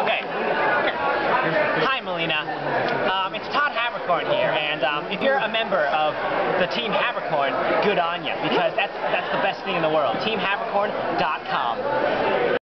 Okay. Hi, Melina. Um, it's Todd Haberkorn here, and um, if you're a member of the Team Haberkorn, good on you, because that's that's the best thing in the world. TeamHaberkorn.com.